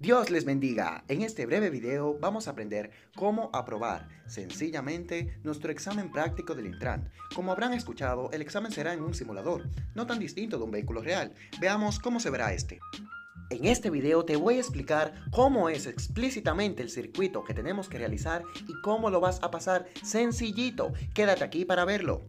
Dios les bendiga. En este breve video vamos a aprender cómo aprobar sencillamente nuestro examen práctico del Intran. Como habrán escuchado, el examen será en un simulador, no tan distinto de un vehículo real. Veamos cómo se verá este. En este video te voy a explicar cómo es explícitamente el circuito que tenemos que realizar y cómo lo vas a pasar sencillito. Quédate aquí para verlo.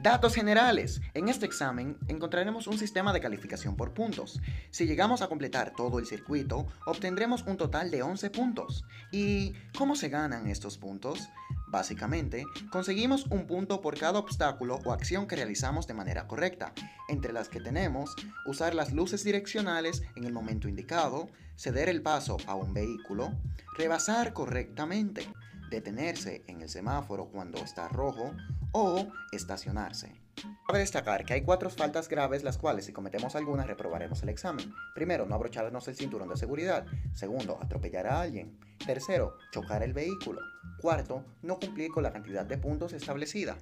Datos generales. En este examen encontraremos un sistema de calificación por puntos. Si llegamos a completar todo el circuito, obtendremos un total de 11 puntos. ¿Y cómo se ganan estos puntos? Básicamente, conseguimos un punto por cada obstáculo o acción que realizamos de manera correcta, entre las que tenemos usar las luces direccionales en el momento indicado, ceder el paso a un vehículo, rebasar correctamente, detenerse en el semáforo cuando está rojo o estacionarse. Cabe destacar que hay cuatro faltas graves las cuales si cometemos alguna reprobaremos el examen. Primero, no abrocharnos el cinturón de seguridad. Segundo, atropellar a alguien. Tercero, chocar el vehículo. Cuarto, no cumplir con la cantidad de puntos establecida.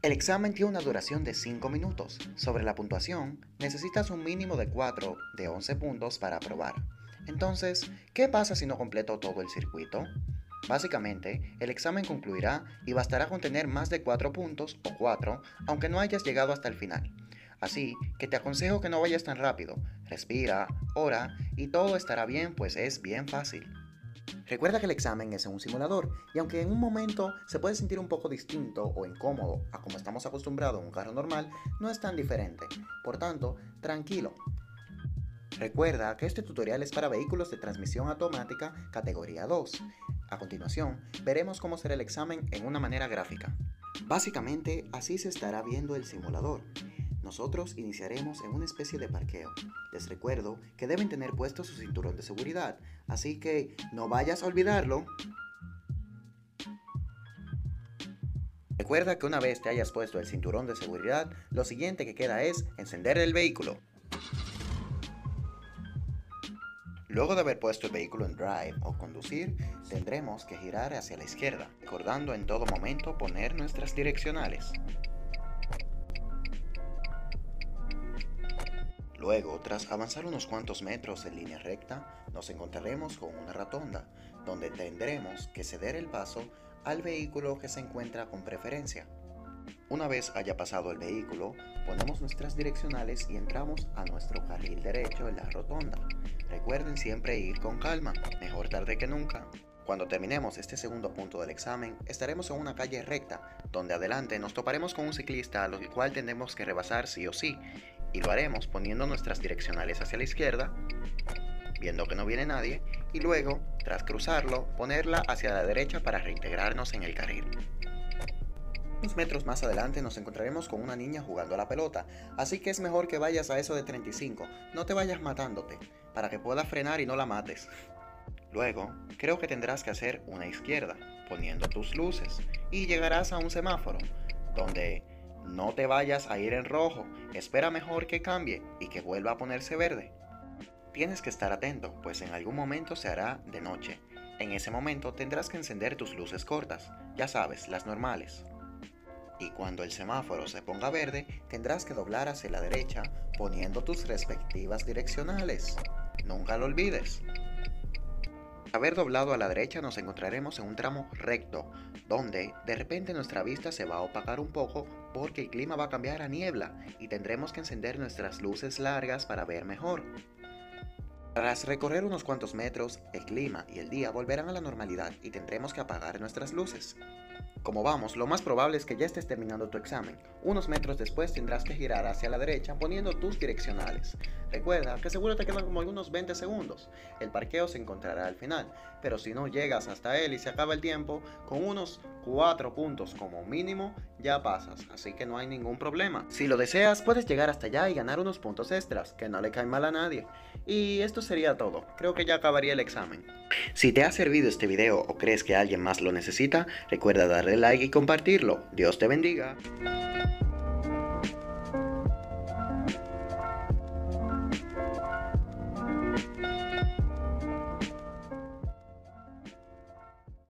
El examen tiene una duración de 5 minutos. Sobre la puntuación, necesitas un mínimo de 4 de 11 puntos para aprobar. Entonces, ¿qué pasa si no completo todo el circuito? Básicamente, el examen concluirá y bastará con tener más de 4 puntos o 4, aunque no hayas llegado hasta el final. Así que te aconsejo que no vayas tan rápido, respira, ora y todo estará bien pues es bien fácil. Recuerda que el examen es un simulador y aunque en un momento se puede sentir un poco distinto o incómodo a como estamos acostumbrados en un carro normal, no es tan diferente. Por tanto, tranquilo, Recuerda que este tutorial es para vehículos de transmisión automática categoría 2. A continuación, veremos cómo será el examen en una manera gráfica. Básicamente, así se estará viendo el simulador. Nosotros iniciaremos en una especie de parqueo. Les recuerdo que deben tener puesto su cinturón de seguridad, así que no vayas a olvidarlo. Recuerda que una vez te hayas puesto el cinturón de seguridad, lo siguiente que queda es encender el vehículo. Luego de haber puesto el vehículo en drive o conducir, tendremos que girar hacia la izquierda, recordando en todo momento poner nuestras direccionales. Luego, tras avanzar unos cuantos metros en línea recta, nos encontraremos con una rotonda, donde tendremos que ceder el paso al vehículo que se encuentra con preferencia. Una vez haya pasado el vehículo, ponemos nuestras direccionales y entramos a nuestro carril derecho en la rotonda. Recuerden siempre ir con calma, mejor tarde que nunca. Cuando terminemos este segundo punto del examen, estaremos en una calle recta, donde adelante nos toparemos con un ciclista a lo cual tendremos que rebasar sí o sí, y lo haremos poniendo nuestras direccionales hacia la izquierda, viendo que no viene nadie, y luego, tras cruzarlo, ponerla hacia la derecha para reintegrarnos en el carril. Unos metros más adelante nos encontraremos con una niña jugando a la pelota, así que es mejor que vayas a eso de 35, no te vayas matándote, para que puedas frenar y no la mates. Luego, creo que tendrás que hacer una izquierda, poniendo tus luces, y llegarás a un semáforo, donde no te vayas a ir en rojo, espera mejor que cambie y que vuelva a ponerse verde. Tienes que estar atento, pues en algún momento se hará de noche. En ese momento tendrás que encender tus luces cortas, ya sabes, las normales y cuando el semáforo se ponga verde tendrás que doblar hacia la derecha poniendo tus respectivas direccionales. Nunca lo olvides. Haber doblado a la derecha nos encontraremos en un tramo recto, donde de repente nuestra vista se va a opacar un poco porque el clima va a cambiar a niebla y tendremos que encender nuestras luces largas para ver mejor. Tras recorrer unos cuantos metros, el clima y el día volverán a la normalidad y tendremos que apagar nuestras luces. Como vamos, lo más probable es que ya estés terminando tu examen. Unos metros después tendrás que girar hacia la derecha poniendo tus direccionales. Recuerda que seguro te quedan como algunos 20 segundos. El parqueo se encontrará al final, pero si no llegas hasta él y se acaba el tiempo, con unos 4 puntos como mínimo ya pasas, así que no hay ningún problema. Si lo deseas, puedes llegar hasta allá y ganar unos puntos extras, que no le caen mal a nadie. Y esto sería todo, creo que ya acabaría el examen. Si te ha servido este video o crees que alguien más lo necesita, recuerda darle like y compartirlo. Dios te bendiga.